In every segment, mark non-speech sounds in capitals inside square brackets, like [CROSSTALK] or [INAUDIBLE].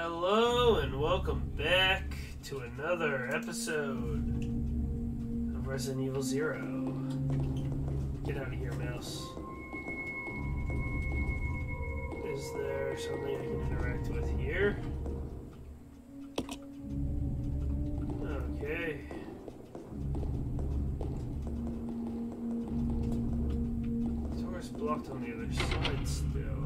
Hello and welcome back to another episode of Resident Evil Zero. Get out of here, mouse. Is there something I can interact with here? Okay. Door's blocked on the other side still.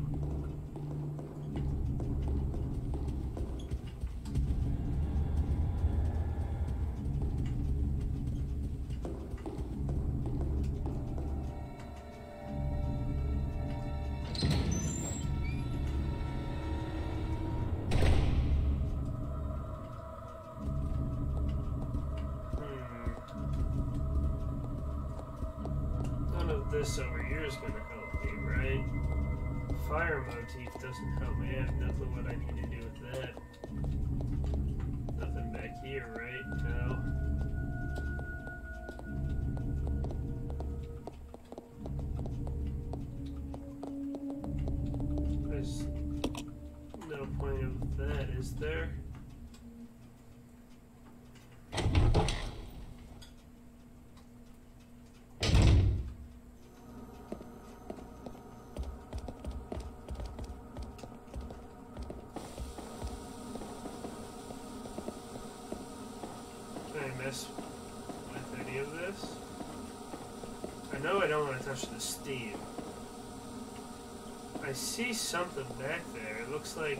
Fire motif doesn't help me. I have no clue what I need to do with that. Nothing back here, right? No. There's no point of that, is there? Touch the steam. I see something back there. It looks like.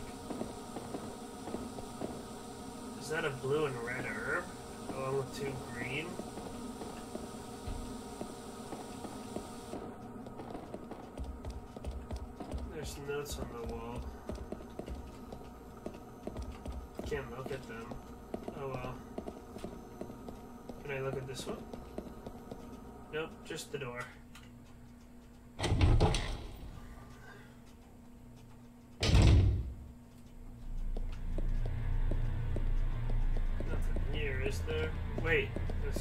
Is that a blue and red herb? Along with two green? There's notes on the wall. Can't look at them. Oh well. Can I look at this one? Nope, just the door. Wait,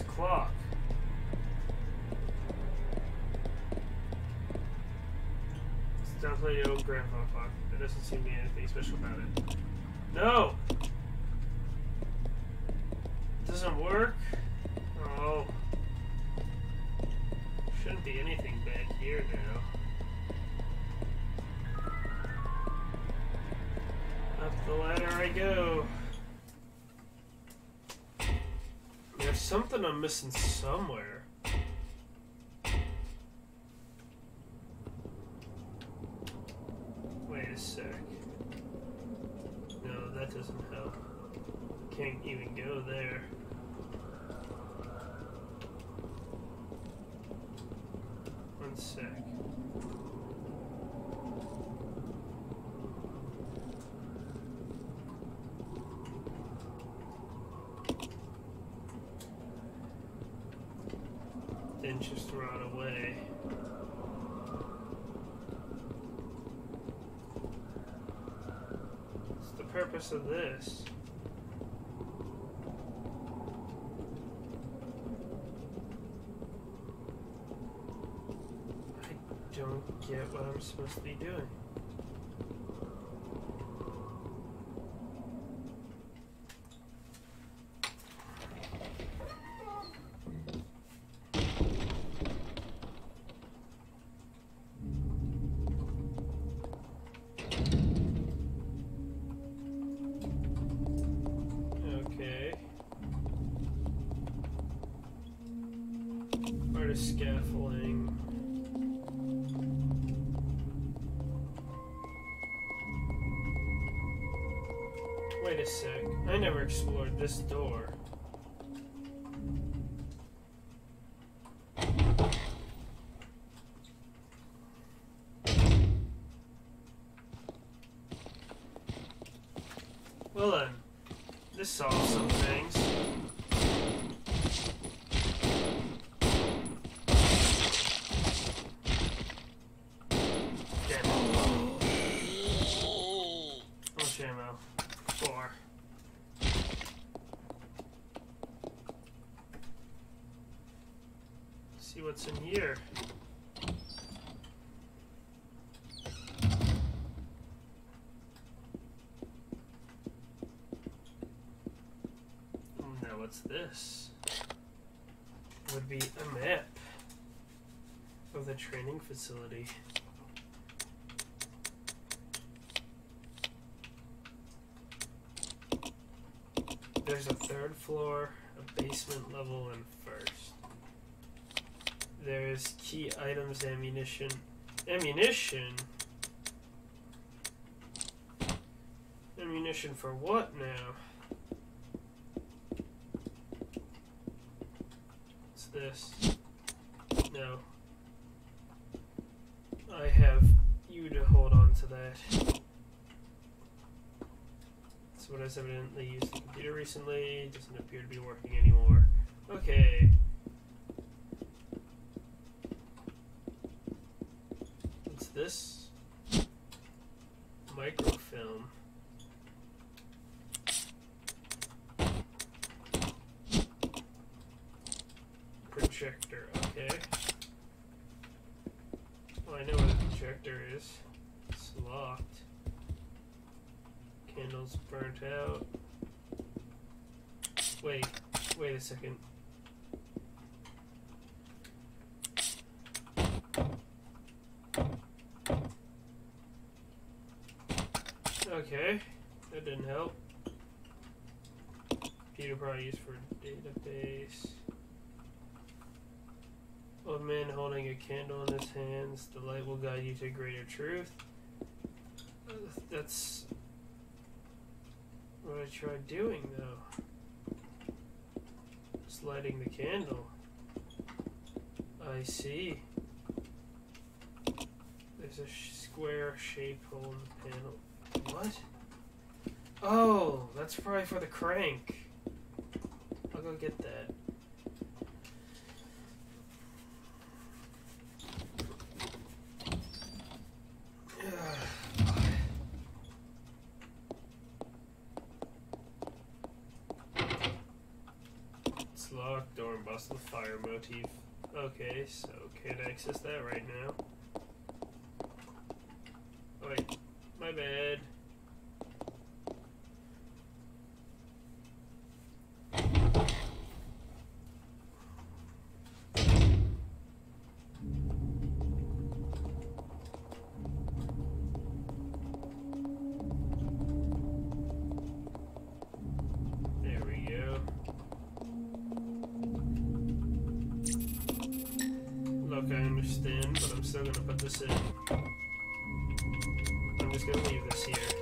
a clock. It's definitely the old grandpa clock. There doesn't seem to be anything special about it. No! Missing somewhere. Wait a sec. No, that doesn't help. Can't even go there. One sec. Then just throw it away. What's the purpose of this? I don't get what I'm supposed to be doing. Sec. I never explored this door. see what's in here. Hmm, now what's this? Would be a map of the training facility. There's a third floor, a basement level, and first. There's key items, ammunition. Ammunition? Ammunition for what now? What's this? No. I have you to hold on to that. Someone has evidently used the computer recently. Doesn't appear to be working anymore. Okay. What's this? Microfilm. Projector, okay. Well, I know what a projector is. It's locked. Candles burnt out. Wait, wait a second. Okay, that didn't help. Computer probably used for database. Old man holding a candle in his hands. The light will guide you to greater truth. Uh, That's what I tried doing, though. Just lighting the candle. I see. There's a square shaped hole in the panel. What? Oh, that's probably for the crank. I'll go get that. It's locked, door and bustle, fire motif. Okay, so can't access that right now. Look, I understand, but I'm still gonna put this in. I'm just gonna leave this here.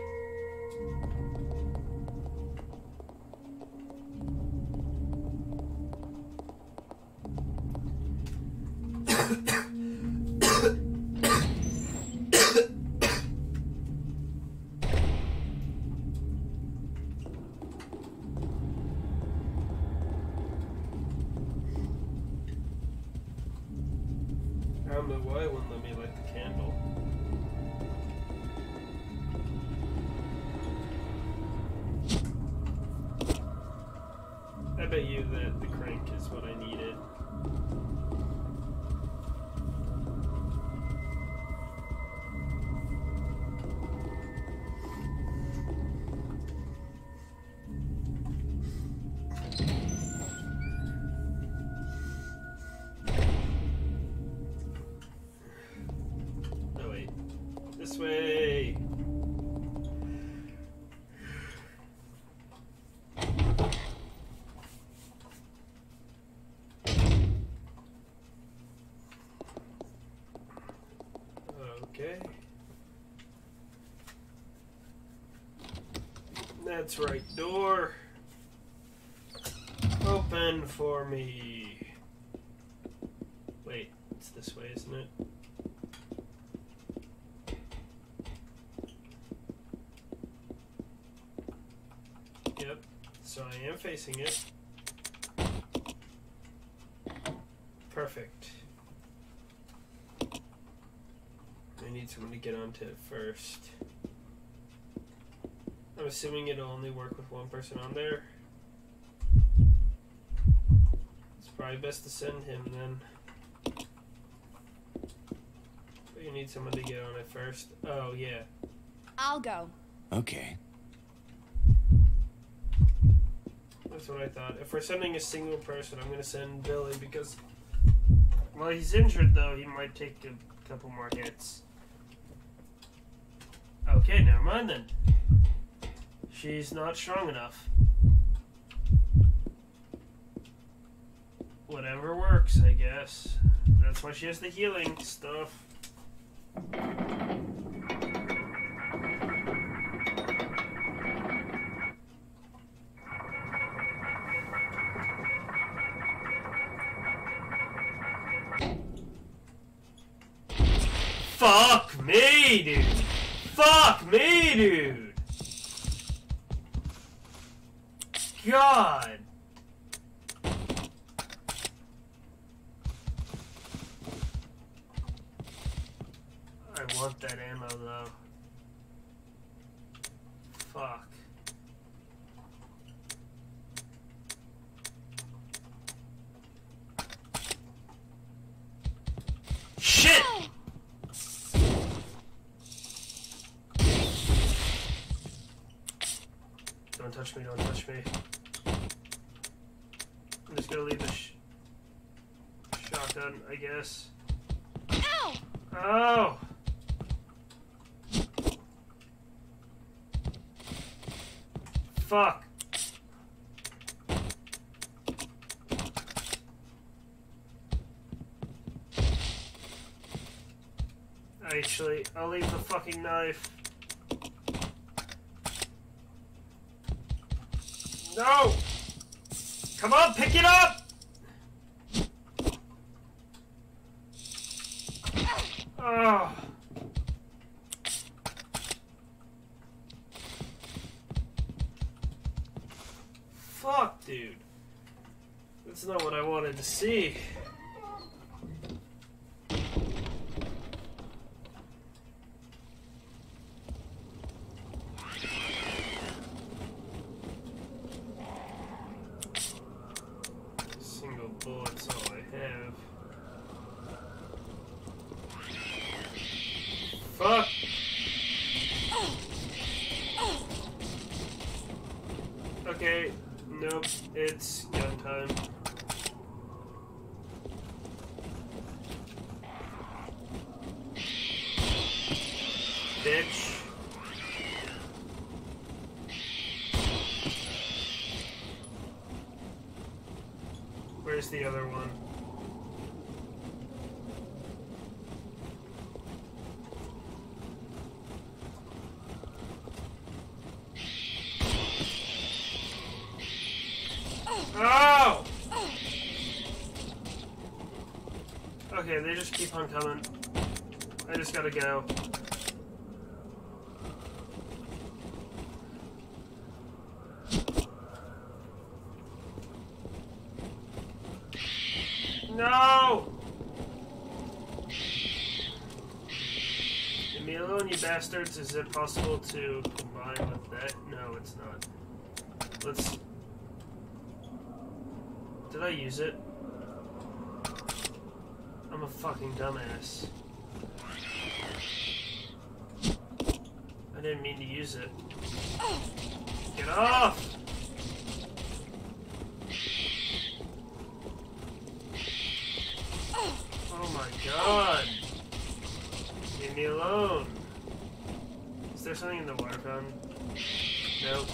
That's right, door. Open for me. Wait, it's this way, isn't it? Yep. So I am facing it. Perfect. I need someone to get onto it first. I'm assuming it'll only work with one person on there. It's probably best to send him then. But you need someone to get on it first. Oh, yeah. I'll go. Okay. That's what I thought. If we're sending a single person, I'm gonna send Billy because while he's injured, though, he might take a couple more hits. Okay, never mind then. She's not strong enough. Whatever works, I guess. That's why she has the healing stuff. Fuck me, dude. Fuck me, dude. God. I want that ammo though. Fuck. Shit! Don't touch me, don't touch me. I'm just gonna leave the sh shotgun, I guess. Ow! Oh! Fuck. Actually, I'll leave the fucking knife. No! Come on, pick it up! Oh. Fuck, dude. That's not what I wanted to see. Single bullet's all I have. Fuck! Okay, nope, it's gun time. Bitch. Where's the other one? Oh! They just keep on coming. I just gotta go. No! Leave me alone, you bastards. Is it possible to combine with that? No, it's not. Let's did I use it? I'm a fucking dumbass. I didn't mean to use it. Get off! Oh my god! Leave me alone! Is there something in the water fountain? Nope.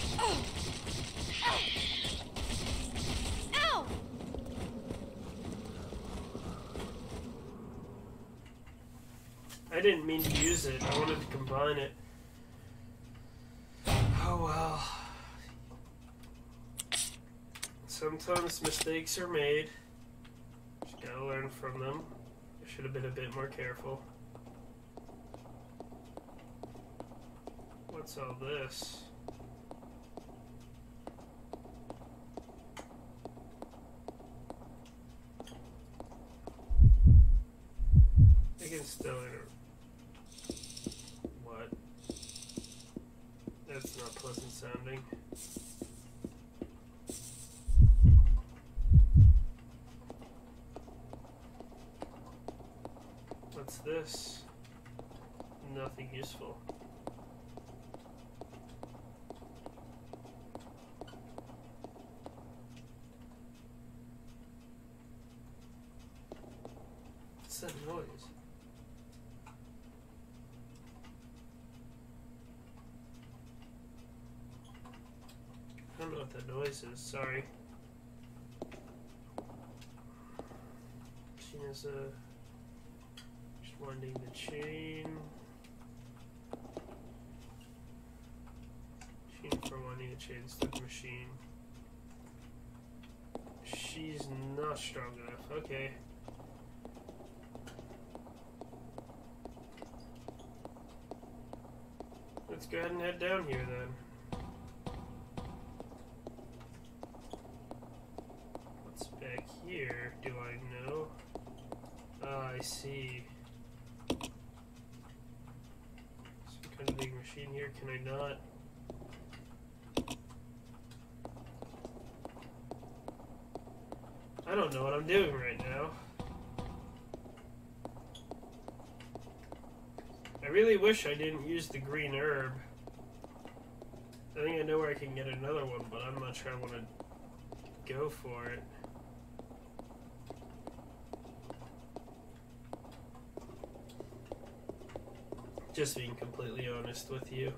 I didn't mean to use it. I wanted to combine it. Oh well. Sometimes mistakes are made. Just gotta learn from them. I should have been a bit more careful. What's all this? I can still enter. sounding. What's this? Nothing useful. What's that noise? What that noise is, sorry. She has a. Just winding the chain. Chain for winding a chain stuck machine. She's not strong enough. Okay. Let's go ahead and head down here then. What's back here? Do I know? Ah, I see. Some kind of big machine here. Can I not? I don't know what I'm doing right now. I really wish I didn't use the green herb. I think I know where I can get another one, but I'm not sure I want to go for it. Just being completely honest with you.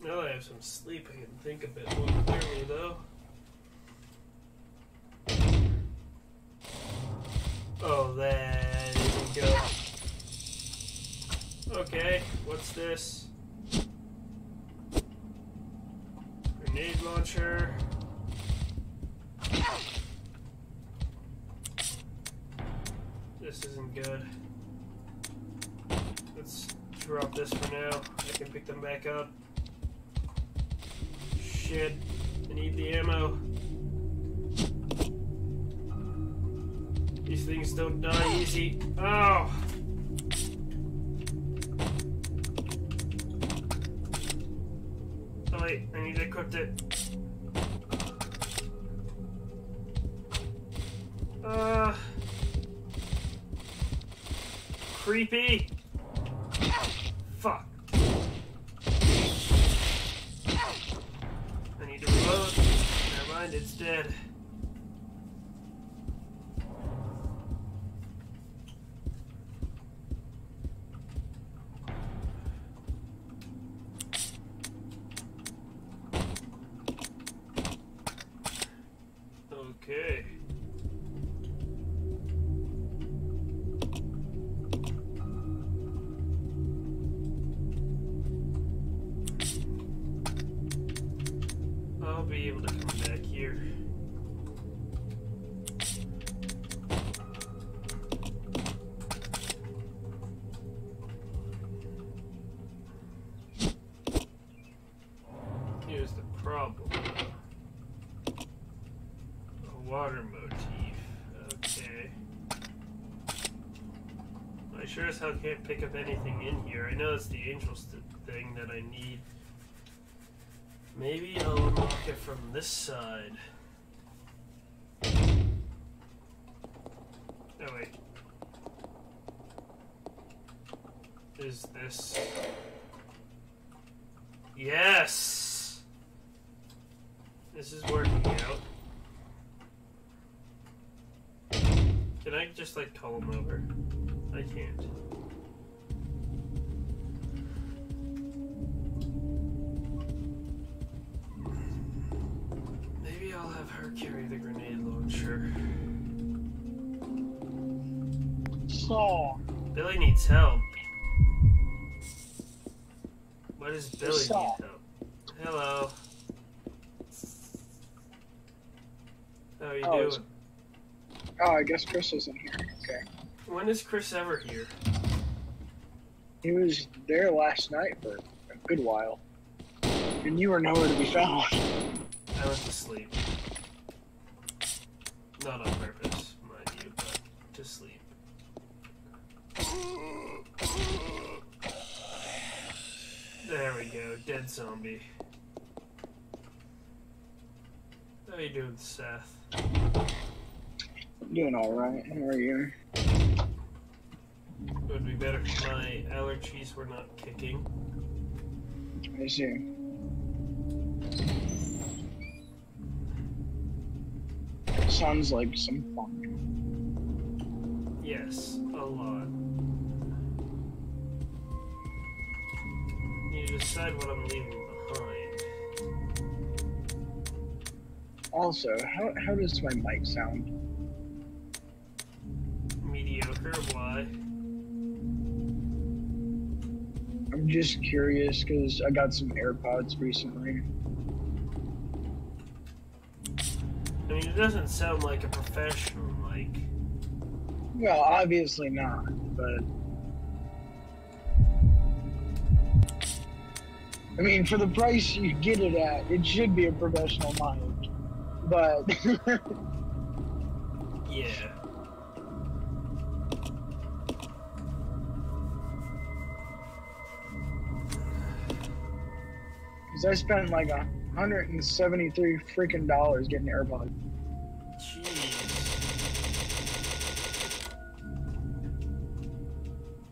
Now that I have some sleep, I can think a bit more clearly, though. Oh, there we go. Okay, what's this? Grenade launcher. This isn't good. Let's this for now. I can pick them back up. Shit. I need the ammo. These things don't die easy. Oh! Oh wait, I need to equip it. Uh... Creepy! I can't pick up anything in here. I know it's the angel st- thing that I need. Maybe I'll unlock it from this side. Oh wait. Is this... Yes! This is working out. Can I just like call him over? I can't. So, Billy needs help. Why does Billy need help? Hello. How are you Oh, doing? oh, I guess Chris isn't here. Okay. When is Chris ever here? He was there last night for a good while. And you were nowhere to be found. I went to sleep. Not on purpose, mind you, but to sleep. There we go, dead zombie. How you doing, Seth? I'm doing alright. How are you? It Would be better if my allergies were not kicking. I see. sounds like some fun. Yes, a lot. Decide what I'm leaving behind. Also, how, how does my mic sound? Mediocre, why? I'm just curious because I got some AirPods recently. I mean, it doesn't sound like a professional mic. Well, obviously not, but. I mean, for the price you get it at, it should be a professional mic. But. [LAUGHS] Yeah. Because I spent like a hundred and seventy-three freaking dollars getting AirPods. Jeez.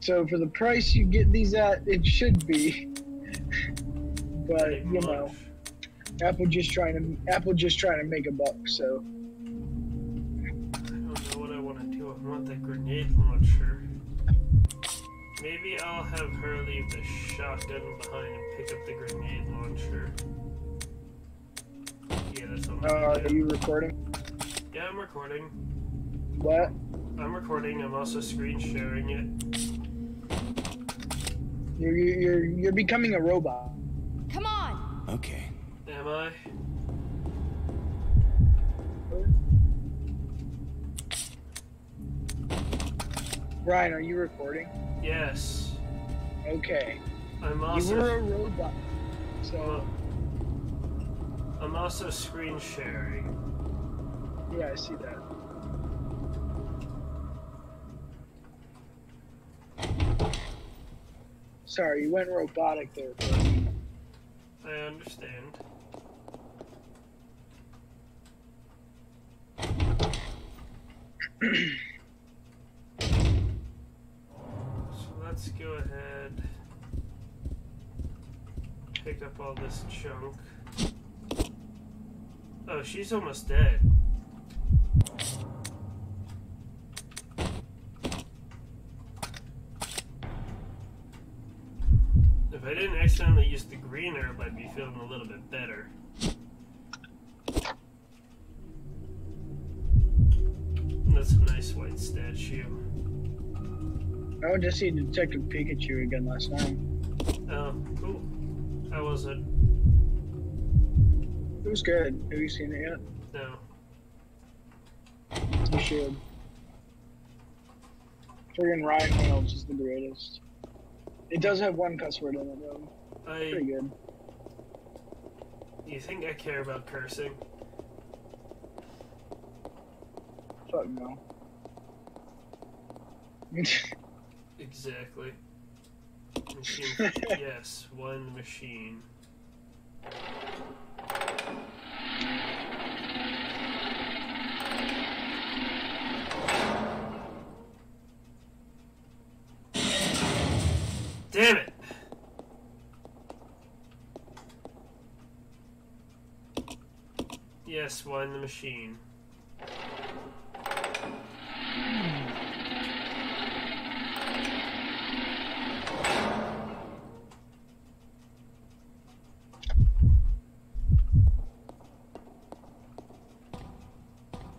So for the price you get these at, it should be. But you know, much. Apple just trying to Apple just trying to make a buck. So I don't know what I want to do. I want the grenade launcher. Maybe I'll have her leave the shotgun behind and pick up the grenade launcher. Yeah, that's what I'm uh, are you recording? Yeah, I'm recording. What? I'm recording. I'm also screen sharing it. You're you're you're becoming a robot. Come on. Okay. Am I? Brian, are you recording? Yes. Okay. I'm also. You also. were a robot. So I'm also screen sharing. yeah, I see that. Sorry, you went robotic there. bro. I understand. so let's go ahead. Pick up all this junk. Oh, she's almost dead. If I didn't green herb, I'd be feeling a little bit better. That's a nice white statue. I to see Detective Pikachu again last night. Oh, cool. How was it? It was good. Have you seen it yet? No. You should. Friggin' Ryan Reynolds is the greatest. It does have one cuss word in it though. Pretty I. good. You think I care about cursing? Fuck no. [LAUGHS] Exactly. Machine. [LAUGHS] yes, one machine. Damn it! Wind the machine.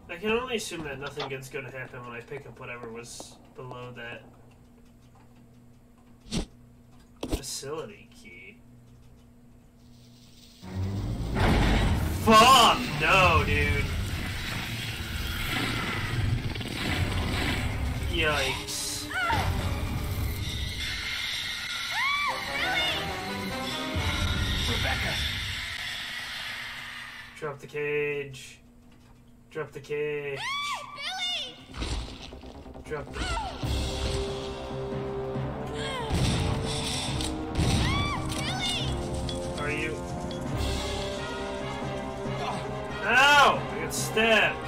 I can only assume that nothing good's gonna happen when I pick up whatever was below that facility key. Fuck! No, dude. Yikes. Rebecca. Drop the cage. Drop the cage. Billy! Drop the. Ow!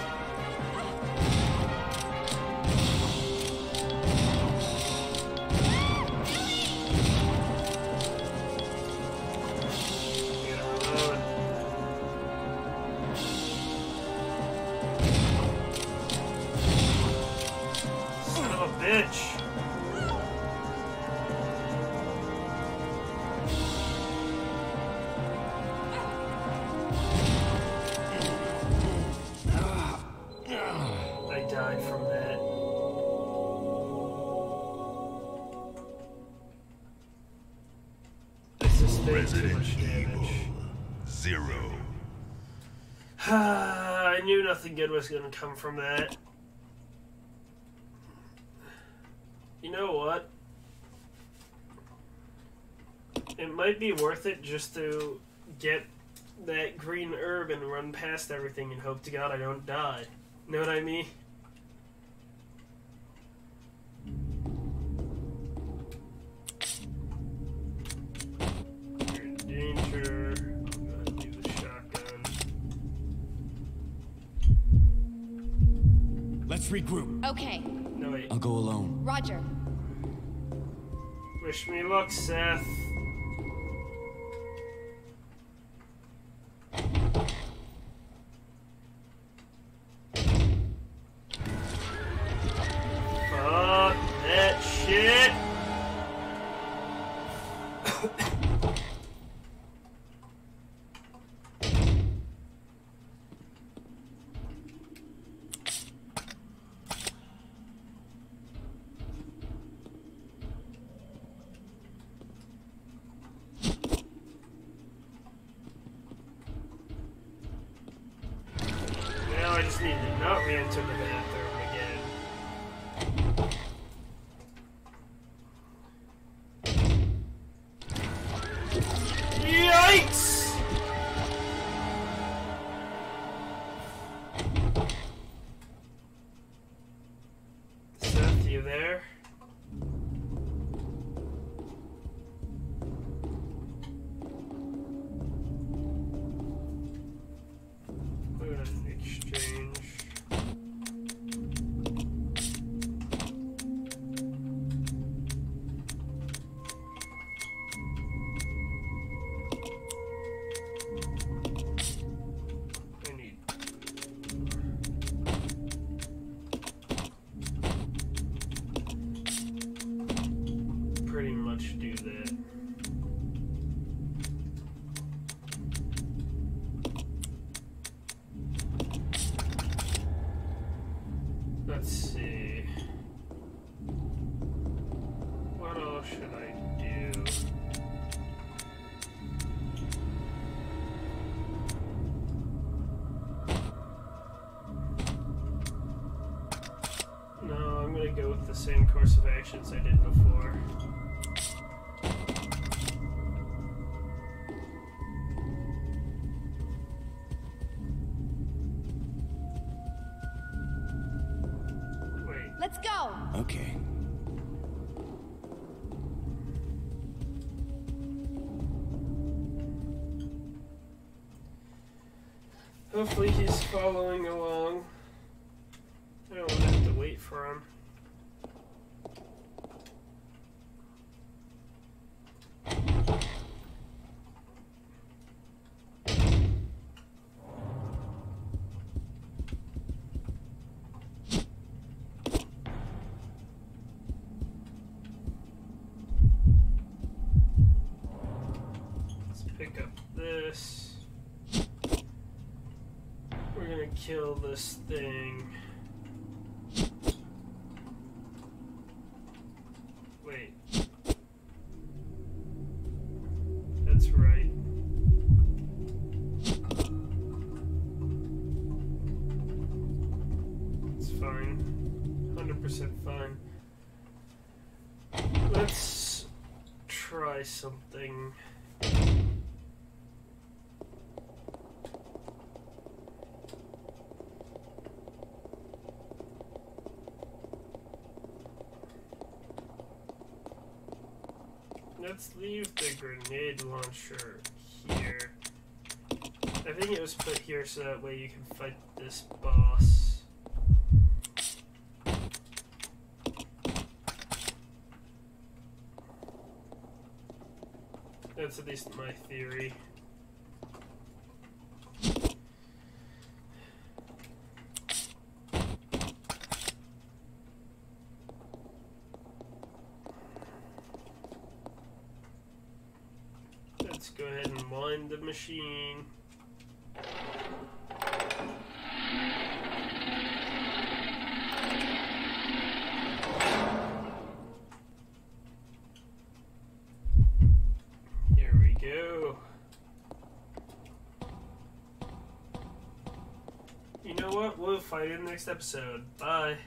Good was gonna come from that. You know what? It might be worth it just to get that green herb and run past everything and hope to God I don't die. Know what I mean? Let's regroup. Okay, No wait. I'll go alone. Roger. Wish me luck, Seth. Just need to not re-enter the bathroom same course of actions I did before. Wait. Let's go. Okay. Hopefully he's following along. I don't want to have to wait for him. Let's pick up this. We're gonna kill this thing. Let's leave the grenade launcher here. I think it was put here so that way you can fight this boss. That's at least my theory. machine. We go. You know what? We'll fight in the next episode. Bye.